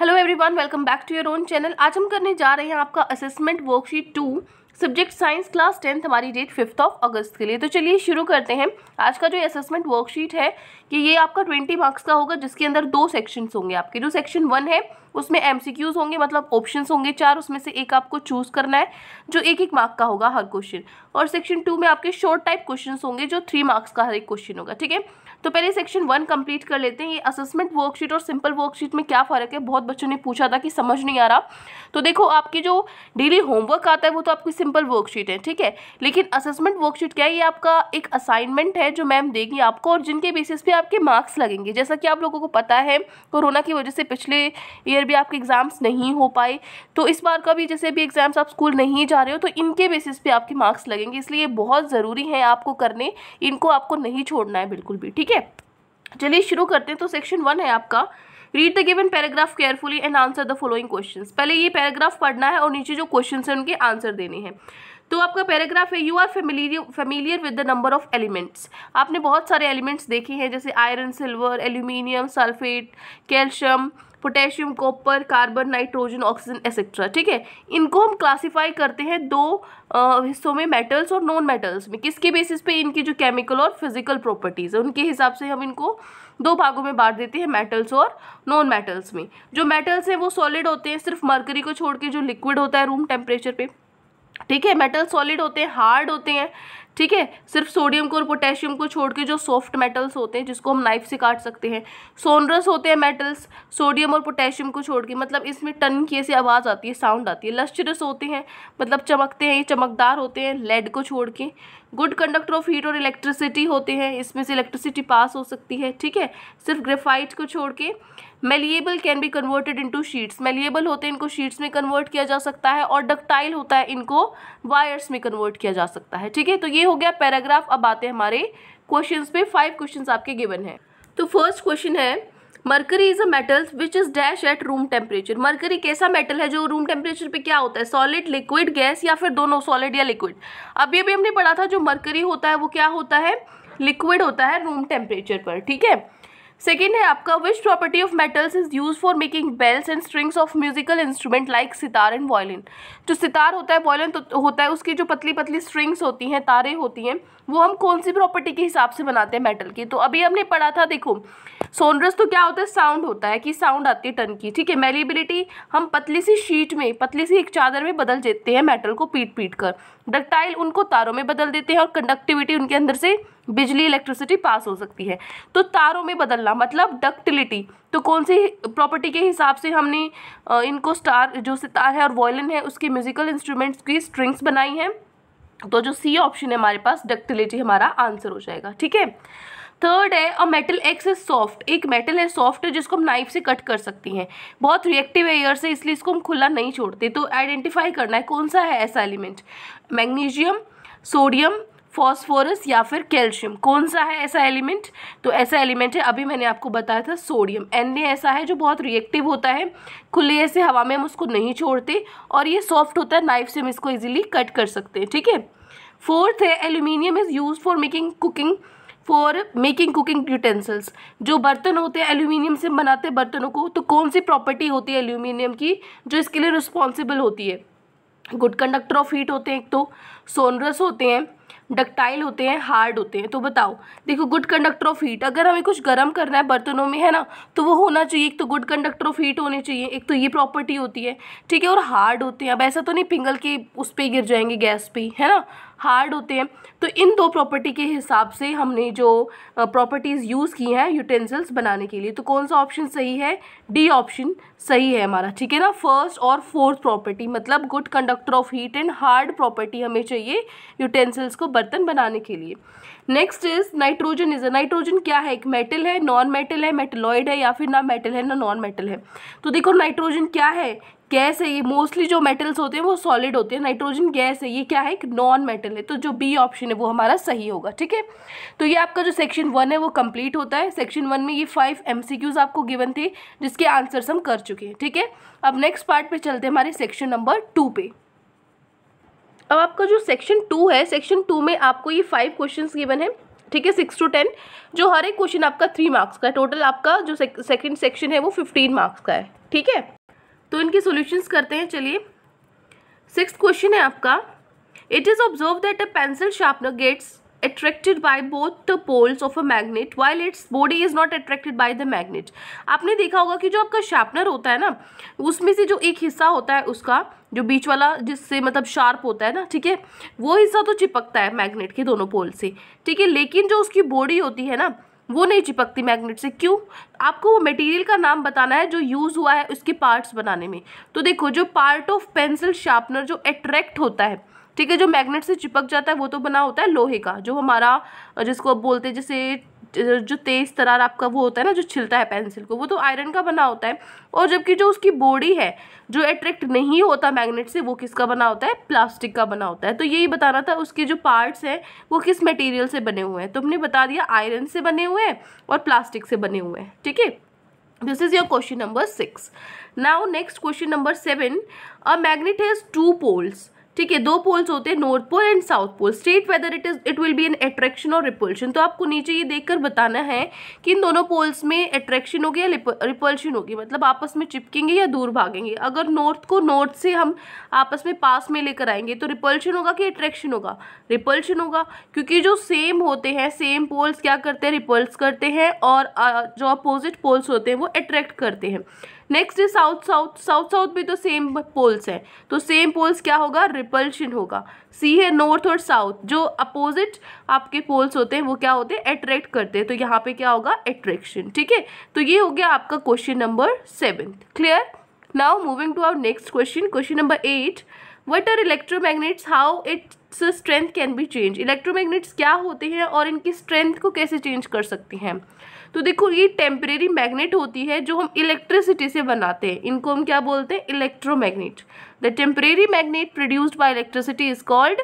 Hello everyone welcome back to your own channel आज हम करने जा रहे हैं आपका assessment worksheet two subject science class tenth हमारी डेट फिफ्थ ऑफ़ अगस्त के लिए। तो चलिए शुरू करते हैं। आज का जो असेसमेंट वर्कशीट है, कि ये आपका ट्वेंटी मार्क्स का होगा, जिसके अंदर दो सेक्शंस होंगे आपके। जो सेक्शन वन है, उसमें एमसीक्यूज होंगे मतलब ऑप्शंस होंगे चार, उसमें से एक आपको चूज़ करना है, जो एक एक मार्क का होगा हर क्वेश्चन और सेक्शन टू में आपके शॉर्ट टाइप क्वेश्चन होंगे, जो थ्री मार्क्स का हर एक क्वेश्चन होगा, ठीक है? तो पहले सेक्शन वन कंप्लीट कर लेते हैं। ये असेसमेंट वर्कशीट और सिंपल वर्कशीट में क्या फ़र्क है? बहुत बच्चों ने पूछा था कि समझ नहीं आ रहा। तो देखो, आपकी जो डेली होमवर्क आता है, वो तो आपकी सिंपल वर्कशीट है, ठीक है? लेकिन असेसमेंट वर्कशीट क्या है? ये आपका एक असाइनमेंट है जो मैम देगी आपको और जिनके बेसिस पे आपके मार्क्स लगेंगे। जैसा कि आप लोगों को पता है, कोरोना की वजह से पिछले ईयर भी आपके एग्ज़ाम्स नहीं हो पाए। तो इस बार का भी जैसे भी एग्ज़ाम्स आप स्कूल नहीं जा रहे हो तो इनके बेसिस पे आपके मार्क्स लगेंगे। इसलिए बहुत ज़रूरी है आपको करने। इनको आपको नहीं छोड़ना है बिल्कुल भी, ठीक है? चलिए शुरू करते हैं तो सेक्शन वन है आपका। Read the given paragraph carefully and answer the following question पहले ये पैराग्राफ पढ़ना है और नीचे जो क्वेश्चन है उनके आंसर देने हैं। तो आपका पैराग्राफ है you are familiar familiar with the number of elements आपने बहुत सारे एलिमेंट्स देखे हैं, जैसे iron silver aluminium sulphate calcium potassium, copper, carbon, nitrogen, oxygen etcetera ठीक है? इनको हम क्लासीफाई करते हैं दो हिस्सों में मेटल्स और नॉन मेटल्स में। किसके बेसिस पे? इनकी जो केमिकल और फ़िज़िकल प्रॉपर्टीज़ है। उनके हिसाब से हम इनको दो भागों में बांट देते हैं मेटल्स और नॉन मेटल्स में। जो मेटल्स हैं वो सॉलिड होते हैं, सिर्फ़ मरकरी को छोड़ के जो लिक्विड होता है रूम टेम्परेचर पर ठीक है? मेटल सॉलिड होते हैं हार्ड होते हैं ठीक है? सिर्फ़ सोडियम को और पोटेशियम को छोड़ के जो सॉफ्ट मेटल्स होते हैं, जिसको हम नाइफ से काट सकते हैं, सोनरस होते हैं मेटल्स, सोडियम और पोटेशियम को छोड़ के मतलब इसमें टन की ऐसी आवाज़ आती है, साउंड आती है, लश्चरस होते हैं मतलब चमकते हैं, ये चमकदार होते हैं, लेड को छोड़ के। गुड कंडक्टर ऑफ़ हीट और इलेक्ट्रिसिटी होते हैं, इसमें से इलेक्ट्रिसिटी पास हो सकती है, ठीक है? सिर्फ़ ग्रेफाइट को छोड़ के malleable can be converted into sheets malleable होते हैं, इनको शीट्स में कन्वर्ट किया जा सकता है और डक्टाइल होता है, इनको वायर्स में कन्वर्ट किया जा सकता है, ठीक है? तो ये हो गया पैराग्राफ अब आते हैं हमारे क्वेश्चन पे। फाइव क्वेश्चन आपके गिवन है। तो फ़र्स्ट क्वेश्चन है mercury is a metal which is dash at room temperature mercury कैसा मेटल है जो रूम टेम्परेचर पे क्या होता है? सॉलिड लिक्विड गैस या फिर दोनों सॉलिड या लिक्विड अभी अभी हमने पढ़ा था जो मरकरी होता है वो क्या होता है? लिक्विड होता है रूम टेम्परेचर पर, ठीक है? सेकेंड है, आपका which property of metals is use for making bells and strings of musical instrument like sitar and violin जो सितार होता है वॉयलिन तो होता है, उसकी जो पतली पतली स्ट्रिंग्स होती हैं, तारे होती हैं, वो हम कौन सी प्रॉपर्टी के हिसाब से बनाते हैं मेटल की? तो अभी हमने पढ़ा था, देखो सोनरस तो क्या होता है? साउंड होता है कि साउंड आती है टन की, ठीक है? मेलिबिलिटी हम पतली सी शीट में, पतली सी एक चादर में बदल देते हैं मेटल को पीट पीट कर। डक्टाइल उनको तारों में बदल देते हैं और कंडक्टिविटी उनके अंदर से बिजली इलेक्ट्रिसिटी पास हो सकती है। तो तारों में बदलना मतलब डक्टिलिटी तो कौन सी प्रॉपर्टी के हिसाब से हमने इनको स्टार जो सितार है और वॉयलिन है, उसके म्यूजिकल इंस्ट्रूमेंट्स की स्ट्रिंग्स बनाई हैं। तो जो सी ऑप्शन है हमारे पास डक्टिलिटी हमारा आंसर हो जाएगा, ठीक है? थर्ड है a metal X is soft एक मेटल है सॉफ्ट है, जिसको हम नाइफ से कट कर सकती हैं। बहुत रिएक्टिव है एयर से, इसलिए इसको हम खुला नहीं छोड़ते। तो आइडेंटिफाई करना है, कौन सा है ऐसा एलिमेंट मैग्नीशियम सोडियम फॉस्फोरस या फिर कैल्शियम। कौन सा है ऐसा एलिमेंट? तो ऐसा एलिमेंट है, अभी मैंने आपको बताया था, सोडियम। एन ऐसा है जो बहुत रिएक्टिव होता है, खुले ऐसे हवा में हम उसको नहीं छोड़ते और ये सॉफ्ट होता है नाइफ से हम इसको इजीली कट कर सकते हैं, ठीक है? फोर्थ है aluminium is use for making cooking for making cooking utensils जो बर्तन होते हैं एल्यूमिनियम से बनाते हैं बर्तनों को तो कौन सी प्रॉपर्टी होती है एल्यूमिनियम की? जो इसके लिए रिस्पॉन्सिबल होती है। गुड कंडक्टर ऑफ़ हीट होते हैं एक तो सोनरस होते हैं डक्टाइल होते हैं, हार्ड होते हैं तो बताओ। देखो गुड कंडक्टर ऑफ़ हीट अगर हमें कुछ गर्म करना है बर्तनों में, है ना तो वो होना चाहिए, एक तो गुड कंडक्टर ऑफ़ हीट होनी चाहिए, एक तो ये प्रॉपर्टी होती है, ठीक है, और हार्ड होते हैं। अब ऐसा तो नहीं पिंगल के उस पर गिर जाएँगे गैस पे है ना? हार्ड होते हैं तो इन दो प्रॉपर्टी के हिसाब से हमने जो प्रॉपर्टीज़ यूज़ की हैं यूटेंसिल्स बनाने के लिए तो कौन सा ऑप्शन सही है? डी ऑप्शन सही है हमारा, ठीक है ना? फ़र्स्ट और फोर्थ प्रॉपर्टी मतलब good conductor of heat and hard property हमें चाहिए यूटेंसिल्स को बर्तन बनाने के लिए। Next is nitrogen is nitrogen क्या है? एक मेटल है नॉन मेटल है मेटलॉइड है, या फिर ना मेटल है, ना नॉन मेटल है। तो देखो नाइट्रोजन क्या है? गैस है, ये मोस्टली जो मेटल्स होते हैं, वो सॉलिड होते हैं। नाइट्रोजन गैस है, ये क्या है? एक नॉन मेटल है। तो जो बी ऑप्शन है, वो हमारा सही होगा, ठीक है? तो ये आपका जो सेक्शन वन है, वो कंप्लीट होता है। सेक्शन वन में ये फाइव एम आपको गिवन थे, जिसके आंसर्स हम कर चुके हैं, ठीक है? अब नेक्स्ट पार्ट पे चलते हैं हमारे सेक्शन नंबर टू पे। अब आपका जो सेक्शन टू है सेक्शन टू में आपको ये फाइव क्वेश्चन गिवन है, ठीक है सिक्स टू टेन जो हर एक क्वेश्चन आपका थ्री मार्क्स का है। टोटल आपका जो सेकंड सेक्शन है, वो फिफ्टीन मार्क्स का है, ठीक है? तो इनके सॉल्यूशंस करते हैं, चलिए। सिक्स क्वेश्चन है आपका। It is observe that a pencil sharpener gets attracted by both the poles of a magnet while its body is not attracted by the magnet. आपने देखा होगा कि जो आपका शार्पनर होता है ना, उसमें से जो एक हिस्सा होता है उसका, जो बीच वाला जिससे मतलब शार्प होता है ना, ठीक है? वो हिस्सा तो चिपकता है मैग्नेट के दोनों पोल से, ठीक है? लेकिन जो उसकी बॉडी होती है ना, वो नहीं चिपकती मैग्नेट से। क्यों? आपको वो मटेरियल का नाम बताना है जो यूज़ हुआ है उसके पार्ट्स बनाने में। तो देखो, जो पार्ट ऑफ़ पेंसिल शार्पनर जो अट्रैक्ट होता है ठीक है, जो मैग्नेट से चिपक जाता है, वो तो बना होता है लोहे का, जो हमारा, जिसको आप बोलते हैं, जैसे, जो तेज़ तरार आपका वो होता है ना, जो छिलता है पेंसिल को, वो तो आयरन का बना होता है। और जबकि जो उसकी बॉडी है, जो अट्रैक्ट नहीं होता मैग्नेट से, वो किसका बना होता है? प्लास्टिक का बना होता है। तो यही बताना था, उसके जो पार्ट्स हैं, वो किस मटेरियल से बने हुए हैं? तो हमने बता दिया आयरन से बने हुए हैं और प्लास्टिक से बने हुए हैं, ठीक है? This is your question number six now next question number seven a magnet has two poles ठीक है, दो पोल्स होते हैं north pole and south pole state whether it is it will be an attraction और repulsion तो आपको नीचे ये देखकर बताना है कि इन दोनों पोल्स में अट्रैक्शन होगी या रिपल्शन होगी। मतलब आपस में चिपकेंगे या दूर भागेंगे। अगर नॉर्थ को नॉर्थ से हम आपस में पास में लेकर आएँगे तो रिपल्शन होगा कि अट्रैक्शन होगा? रिपल्शन होगा, क्योंकि जो सेम होते हैं सेम पोल्स क्या करते हैं? रिपल्स करते हैं और जो अपोजिट पोल्स होते हैं, वो अट्रैक्ट करते हैं। Next is south south south south भी तो सेम पोल्स हैं। तो सेम पोल्स क्या होगा? रिपल्शन होगा। सी है नॉर्थ और साउथ जो अपोजिट आपके पोल्स होते हैं, वो क्या होते हैं? अट्रैक्ट करते हैं। तो यहाँ पे क्या होगा? अट्रैक्शन ठीक है? तो ये हो गया आपका question number seven clear now moving to our next question question number eight what are electromagnets how its strength can be change electromagnets क्या होते हैं और इनकी स्ट्रेंथ को कैसे चेंज कर सकते हैं? तो देखो, ये टेम्परेरी मैग्नेट होती है जो हम इलेक्ट्रिसिटी से बनाते हैं। इनको हम क्या बोलते हैं? Electromagnet the temporary magnet produced by electricity is called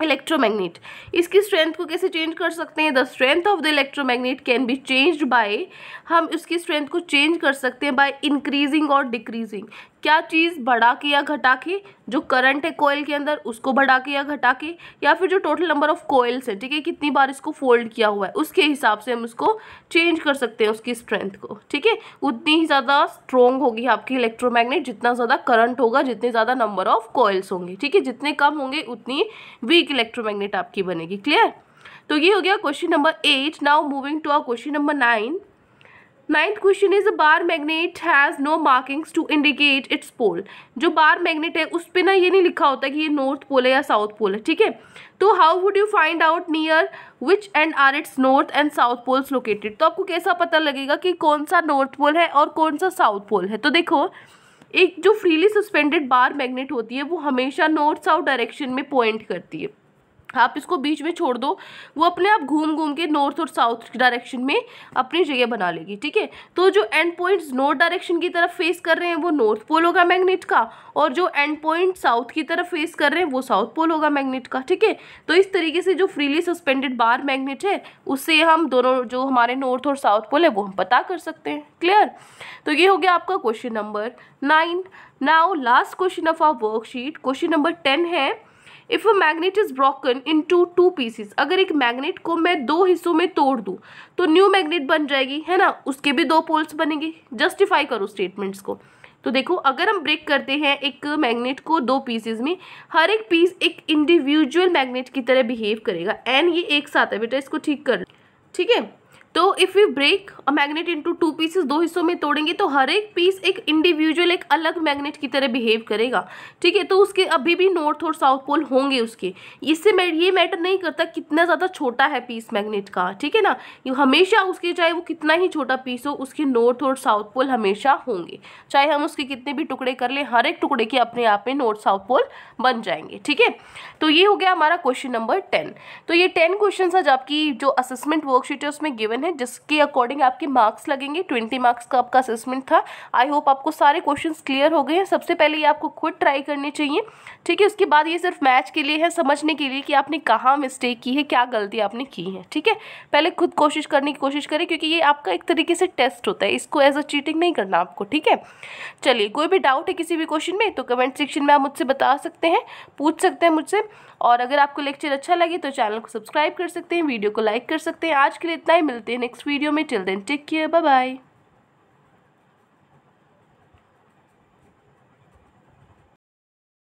electromagnet इसकी स्ट्रेंथ को कैसे चेंज कर सकते हैं? The strength of the electromagnet can be changed by हम इसकी स्ट्रेंथ को चेंज कर सकते हैं बाय इंक्रीजिंग और डिक्रीजिंग क्या चीज़ बढ़ा के या घटा के, जो करंट है कोयल के अंदर, उसको बढ़ा के या घटा के, या फिर जो टोटल नंबर ऑफ़ कोयल्स है, ठीक है, कितनी बार इसको फोल्ड किया हुआ है, उसके हिसाब से हम उसको चेंज कर सकते हैं उसकी स्ट्रेंथ को, ठीक है? उतनी ही ज़्यादा स्ट्रॉन्ग होगी आपकी इलेक्ट्रोमैग्नेट जितना ज़्यादा करंट होगा, जितने ज़्यादा नंबर ऑफ़ कोयल्स होंगे, ठीक है? जितने कम होंगे, उतनी वीक इलेक्ट्रोमैग्नेट आपकी बनेगी क्लियर तो ये हो गया question number eight now moving to our question number nine ninth question is bar magnet has no markings to indicate its pole जो बार मैग्नेट है, उस पर ना ये नहीं लिखा होता कि ये नॉर्थ पोल है या साउथ पोल है, ठीक है? तो how would you find out near which end are its north and south poles located तो आपको कैसा पता लगेगा कि कौन सा नॉर्थ पोल है और कौन सा साउथ पोल है? तो देखो, एक जो फ्रीली सस्पेंडेड बार मैग्नेट होती है, वो हमेशा नॉर्थ साउथ डायरेक्शन में पॉइंट करती है। आप इसको बीच में छोड़ दो, वो अपने आप घूम घूम के नॉर्थ और साउथ डायरेक्शन में अपनी जगह बना लेगी, ठीक है? तो जो एंड पॉइंट्स नॉर्थ डायरेक्शन की तरफ़ फेस कर रहे हैं, वो नॉर्थ पोल होगा मैग्नेट का और जो एंड पॉइंट साउथ की तरफ़ फेस कर रहे हैं, वो साउथ पोल होगा मैग्नेट का, ठीक है? तो इस तरीके से जो फ्रीली सस्पेंडेड बार मैग्नेट है, उससे हम दोनों जो हमारे नॉर्थ और साउथ पोल है, वो हम पता कर सकते हैं क्लियर तो ये हो गया आपका question number nine now last question of our worksheet question number ten है if a magnet is broken into two pieces अगर एक मैग्नेट को मैं दो हिस्सों में तोड़ दूँ तो न्यू मैग्नेट बन जाएगी, है ना? उसके भी दो पोल्स बनेंगे। जस्टिफाई करो स्टेटमेंट्स को। तो देखो, अगर हम ब्रेक करते हैं एक मैग्नेट को दो पीसेज में, हर एक पीस एक इंडिविजुअल मैग्नेट की तरह बिहेव करेगा। एंड ये एक साथ है, बेटा, इसको ठीक कर ठीक है? तो if you break a magnet into two pieces दो हिस्सों में तोड़ेंगे तो हर एक पीस एक इंडिविजुअल एक अलग मैग्नेट की तरह बिहेव करेगा। ठीक है? तो उसके अभी भी नॉर्थ और साउथ पोल होंगे उसके। इससे मैं, ये मैटर नहीं करता कितना ज़्यादा छोटा है पीस मैग्नेट का। ठीक है ना? हमेशा उसके, चाहे वो कितना ही छोटा पीस हो, उसके नॉर्थ और साउथ पोल हमेशा होंगे। चाहे हम उसके कितने भी टुकड़े कर लें, हर एक टुकड़े के अपने आप में नॉर्थ साउथ पोल बन जाएँगे। ठीक है? तो ये हो गया हमारा क्वेश्चन नंबर टेन तो ये टेन क्वेश्चन आज आपकी जो असेसमेंट वर्कशीट है, उसमें गिवन गिवन है, जिसके अकॉर्डिंग आपके मार्क्स लगेंगे ट्वेंटी मार्क्स का आपका असेसमेंट था। आई होप आपको सारे क्वेश्चन क्लियर हो गए हैं। सबसे पहले ये आपको खुद ट्राई करनी चाहिए, ठीक है? उसके बाद ये सिर्फ़ मैच के लिए है, समझने के लिए कि आपने कहाँ मिस्टेक की है, क्या गलती आपने की है, ठीक है? पहले खुद कोशिश करने की कोशिश करें, क्योंकि ये आपका एक तरीके से टेस्ट होता है। इसको एज अ चीटिंग नहीं करना आपको, ठीक है? चलिए, कोई भी डाउट है किसी भी क्वेश्चन में तो कमेंट सेक्शन में आप मुझसे बता सकते हैं, पूछ सकते हैं मुझसे। और अगर आपको लेक्चर अच्छा लगे तो चैनल को सब्सक्राइब कर सकते हैं वीडियो को लाइक कर सकते हैं। आज के लिए इतना ही, मिलते in next video में till then take care bye bye